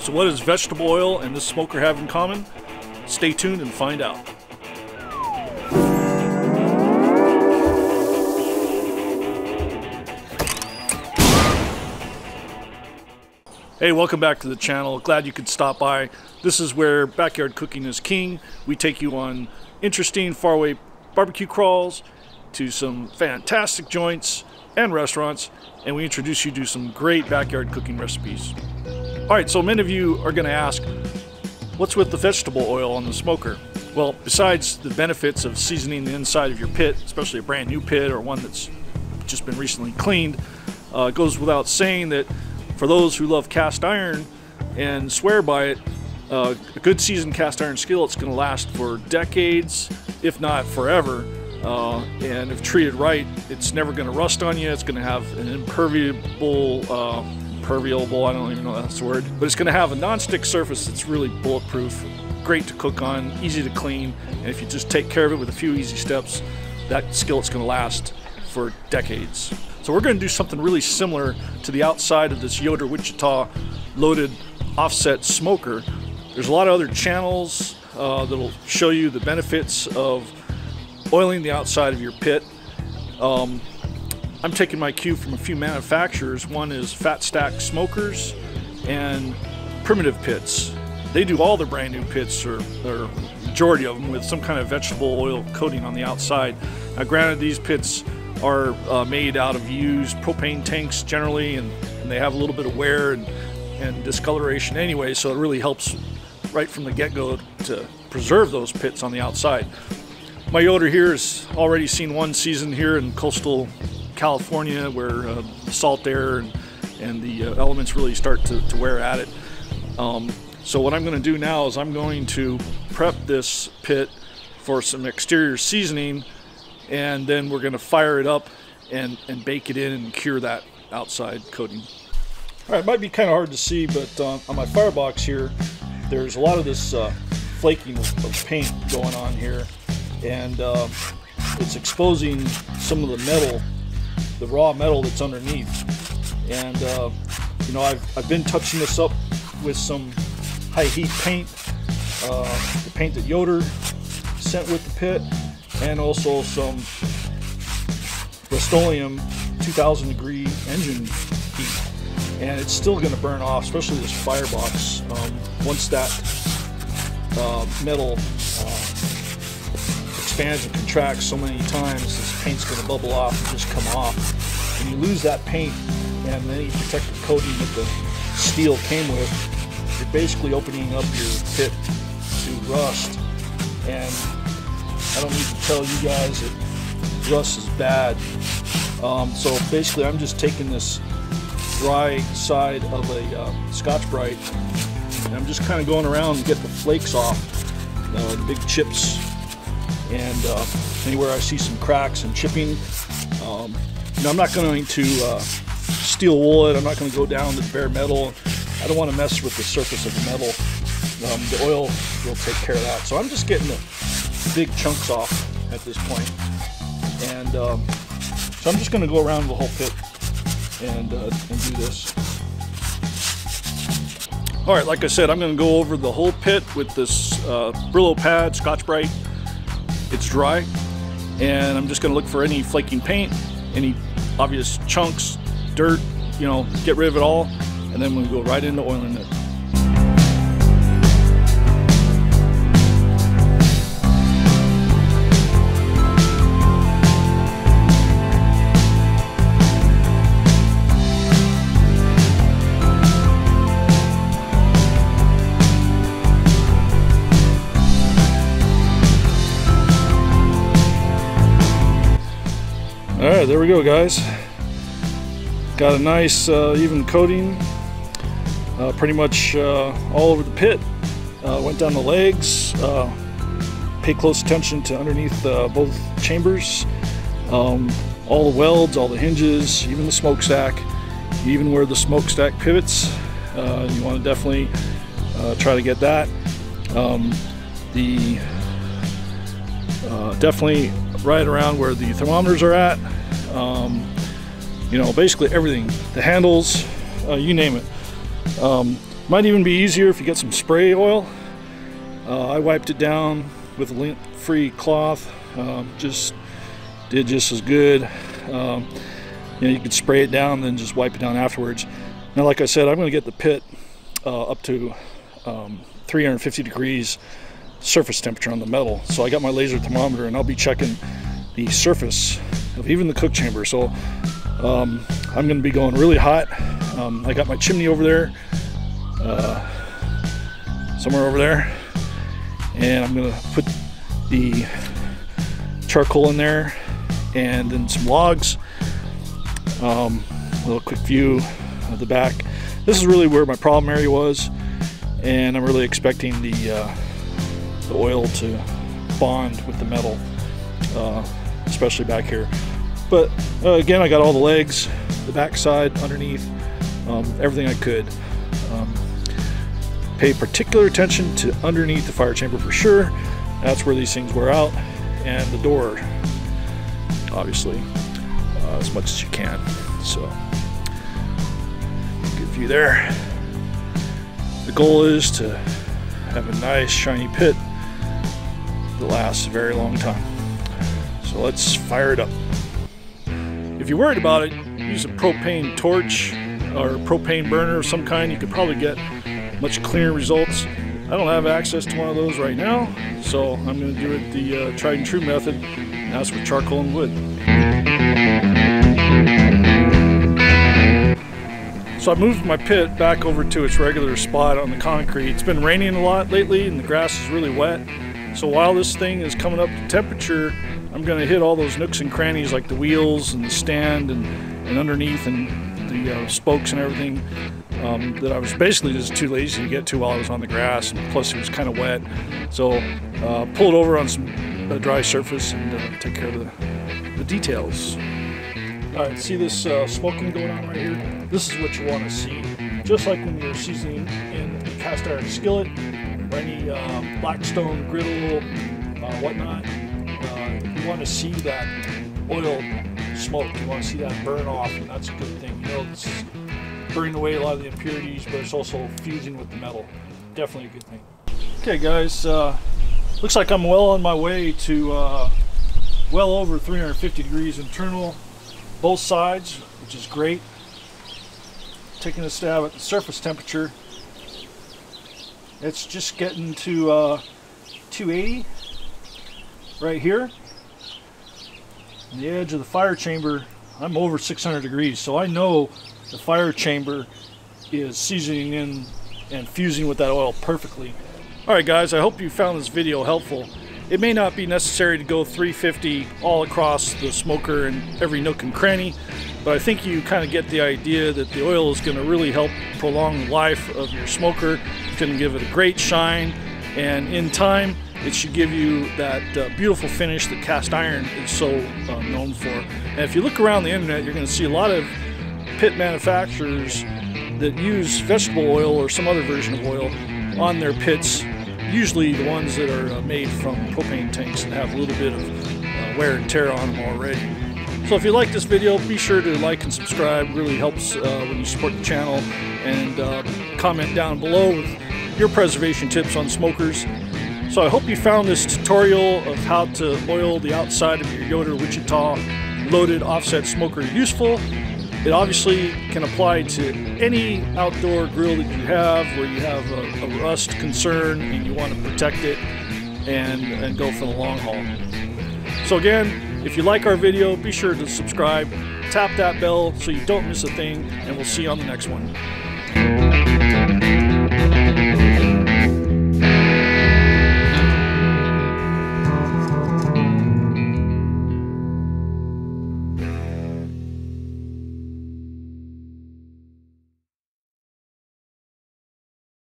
So, what does vegetable oil and this smoker have in common? Stay tuned and find out. Hey, welcome back to the channel. Glad you could stop by. This is where backyard cooking is king. We take you on interesting faraway barbecue crawls to some fantastic joints and restaurants, and we introduce you to some great backyard cooking recipes. All right, so many of you are going to ask, what's with the vegetable oil on the smoker? Well, besides the benefits of seasoning the inside of your pit, especially a brand new pit or one that's just been recently cleaned, uh, it goes without saying that for those who love cast iron and swear by it, uh, a good seasoned cast iron skillet's going to last for decades, if not forever. Uh, and if treated right, it's never going to rust on you. It's going to have an I don't even know that's the word, but it's going to have a non-stick surface that's really bulletproof, great to cook on, easy to clean, and if you just take care of it with a few easy steps, that skillet's going to last for decades. So we're going to do something really similar to the outside of this Yoder Wichita loaded offset smoker. There's a lot of other channels uh, that'll show you the benefits of oiling the outside of your pit. Um, I'm taking my cue from a few manufacturers. One is Fat Stack Smokers and Primitive Pits. They do all their brand new pits, or, or majority of them, with some kind of vegetable oil coating on the outside. Now, granted, these pits are uh, made out of used propane tanks generally, and, and, they have a little bit of wear and, and discoloration anyway, so it really helps right from the get-go to preserve those pits on the outside. My Yoder here has already seen one season here in coastal California where uh, salt air and, and the uh, elements really start to, to wear at it. Um, so what I'm going to do now is I'm going to prep this pit for some exterior seasoning and then we're going to fire it up and, and bake it in and cure that outside coating. All right, it might be kind of hard to see, but uh, on my firebox here, there's a lot of this uh, flaking of, of, paint going on here, and uh, it's exposing some of the metal, the raw metal that's underneath. And uh, you know, I've, I've been touching this up with some high heat paint, uh, the paint that Yoder sent with the pit, and also some Rust-Oleum 2000 degree engine heat and it's still going to burn off especially this firebox um, once that uh, metal uh, expands and contracts so many times this paint's going to bubble off and just come off. When you lose that paint and any protective coating that the steel came with you're basically opening up your pit to rust. And I don't need to tell you guys that rust is bad. Um, so basically I'm just taking this dry side of a uh, Scotch-Brite and I'm just kind of going around and get the flakes off, uh, the big chips, and uh, anywhere I see some cracks and chipping. Um, you know, I'm not going to uh, steel wool it, I'm not going to go down to bare metal. I don't want to mess with the surface of the metal. Um, the oil will take care of that. So I'm just getting the big chunks off at this point. And um, so I'm just going to go around the whole pit and, uh, and do this. All right, like I said, I'm going to go over the whole pit with this uh, Brillo pad, Scotch-Brite. It's dry, and I'm just going to look for any flaking paint, any obvious chunks, dirt, you know, get rid of it all, and then we'll go right into oiling it. There we go, guys. Got a nice uh, even coating, uh, pretty much uh, all over the pit. Uh, went down the legs. Uh, pay close attention to underneath uh, both chambers. Um, all the welds, all the hinges, even the smokestack, even where the smokestack pivots. you want to definitely try to get that. Um, the definitely right around where the thermometers are at um, you know, basically everything. The handles, uh, you name it. Um, Might even be easier if you get some spray oil. Uh, I wiped it down with a lint-free cloth. Um, just did just as good. Um, you know, you could spray it down, then just wipe it down afterwards. Now, like I said, I'm going to get the pit uh, up to um, 350 degrees surface temperature on the metal. So I got my laser thermometer, and I'll be checking the surface of even the cook chamber. So um, I'm going to be going really hot. Um, I got my chimney over there, uh, somewhere over there, and I'm going to put the charcoal in there and then some logs. Um, a little quick view of the back. This is really where my problem area was, and I'm really expecting the uh, the oil to bond with the metal, uh, especially back here. But uh, again, I got all the legs, the back side, underneath, um, everything I could. Um, pay particular attention to underneath the fire chamber for sure. That's where these things wear out, and the door, obviously, uh, as much as you can. So, good view there. The goal is to have a nice shiny pit that lasts a very long time. So let's fire it up. If you're worried about it, use a propane torch or propane burner of some kind. You could probably get much cleaner results. I don't have access to one of those right now, so I'm going to do it the uh, tried and true method, and that's with charcoal and wood. So I moved my pit back over to its regular spot on the concrete. It's been raining a lot lately and the grass is really wet. So while this thing is coming up to temperature, I'm going to hit all those nooks and crannies like the wheels and the stand and, and underneath and the uh, spokes and everything um, that I was basically just too lazy to get to while I was on the grass. And plus, it was kind of wet. So uh, pull it over on some uh, dry surface and uh, take care of the, the details. All right, see this uh, smoking going on right here? This is what you want to see. Just like when you're seasoning in a cast iron skillet, any uh, blackstone griddle, uh, whatnot, uh, you want to see that oil smoke. You want to see that burn off, and that's a good thing. You know, it's burning away a lot of the impurities, but it's also fusing with the metal. Definitely a good thing. Okay, guys, uh, looks like I'm well on my way to uh, well over 350 degrees internal, both sides, which is great. Taking a stab at the surface temperature, it's just getting to uh, 280 right here. On the edge of the fire chamber, I'm over 600 degrees, so I know the fire chamber is seasoning in and fusing with that oil perfectly. Alright guys, I hope you found this video helpful. It may not be necessary to go 350 all across the smoker and every nook and cranny, but I think you kind of get the idea that the oil is going to really help prolong the life of your smoker. It's going to give it a great shine, and in time, it should give you that uh, beautiful finish that cast iron is so uh, known for. And if you look around the internet, you're going to see a lot of pit manufacturers that use vegetable oil or some other version of oil on their pits, usually the ones that are uh, made from propane tanks and have a little bit of uh, wear and tear on them already. So if you like this video, be sure to like and subscribe. It really helps uh, when you support the channel. And comment down below with your preservation tips on smokers. So I hope you found this tutorial of how to oil the outside of your Yoder Wichita loaded offset smoker useful. It obviously can apply to any outdoor grill that you have where you have a, a rust concern and you want to protect it and, and go for the long haul. So again, if you like our video, be sure to subscribe, tap that bell so you don't miss a thing, and we'll see you on the next one.